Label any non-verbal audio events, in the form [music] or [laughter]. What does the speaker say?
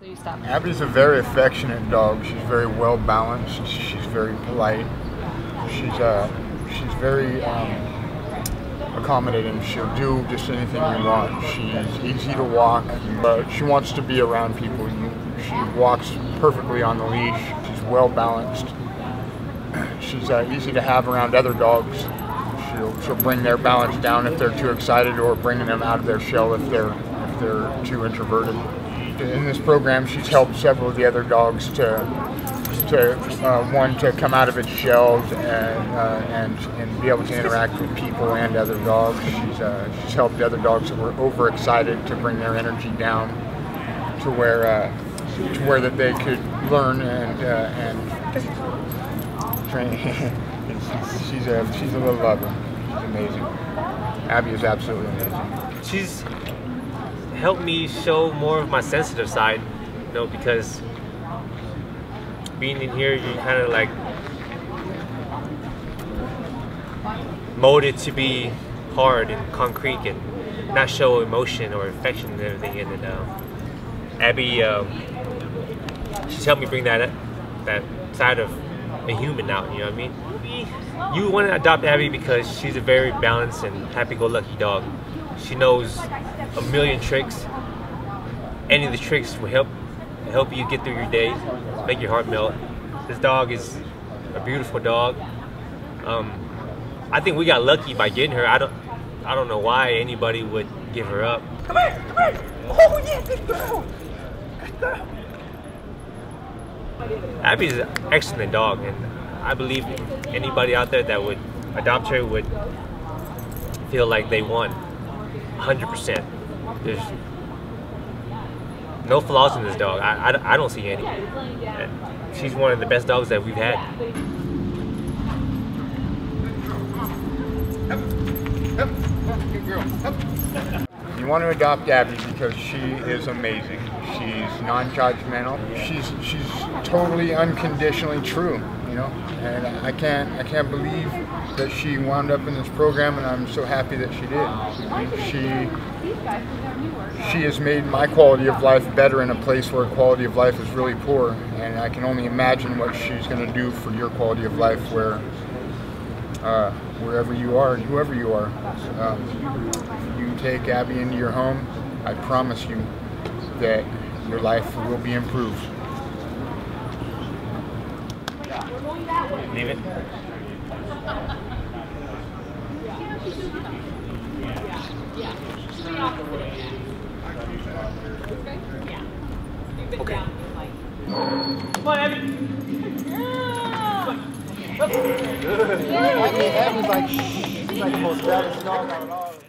You stop. Abby's a very affectionate dog. She's very well balanced. She's very polite. She's uh, she's very um, accommodating. She'll do just anything you want. She's easy to walk, but she wants to be around people. She walks perfectly on the leash. She's well balanced. [clears throat] She's uh, easy to have around other dogs. She'll, she'll bring their balance down if they're too excited, or bringing them out of their shell if they're if they're too introverted. In this program, she's helped several of the other dogs to to uh, one to come out of its shells and, uh, and and be able to interact with people and other dogs. She's uh, she's helped other dogs that were overexcited to bring their energy down to where uh, to where that they could learn and uh, and train. [laughs] she's a she's a little lover. She's amazing. Abby is absolutely amazing. she's helped me show more of my sensitive side, you know, because being in here, you kind of like molded to be hard and concrete and not show emotion or affection and everything. And then um, Abby, um, she's helped me bring that up, that side of a human out. You know what I mean? You want to adopt Abby because she's a very balanced and happy-go-lucky dog. She knows a million tricks. Any of the tricks will help help you get through your day, make your heart melt. This dog is a beautiful dog. Um, I think we got lucky by getting her. I don't I don't know why anybody would give her up. Come here, come here. Oh yeah, good girl. Good girl. Abby's an excellent dog, and I believe anybody out there that would adopt her would feel like they won 100%. There's no flaws in this dog. I, I, I don't see any. She's one of the best dogs that we've had. You want to adopt Abby because she is amazing. She's non-judgmental. She's she's totally unconditionally true, know. And I can't I can't believe that she wound up in this program, and I'm so happy that she did. She she has made my quality of life better in a place where quality of life is really poor, and I can only imagine what she's going to do for your quality of life where uh, wherever you are and whoever you are. Um, you take Abby into your home, I promise you that your life will be improved. Leave it. Okay. Come on, Abby. Abby, Abby's like, she's like the most baddest dog out of all.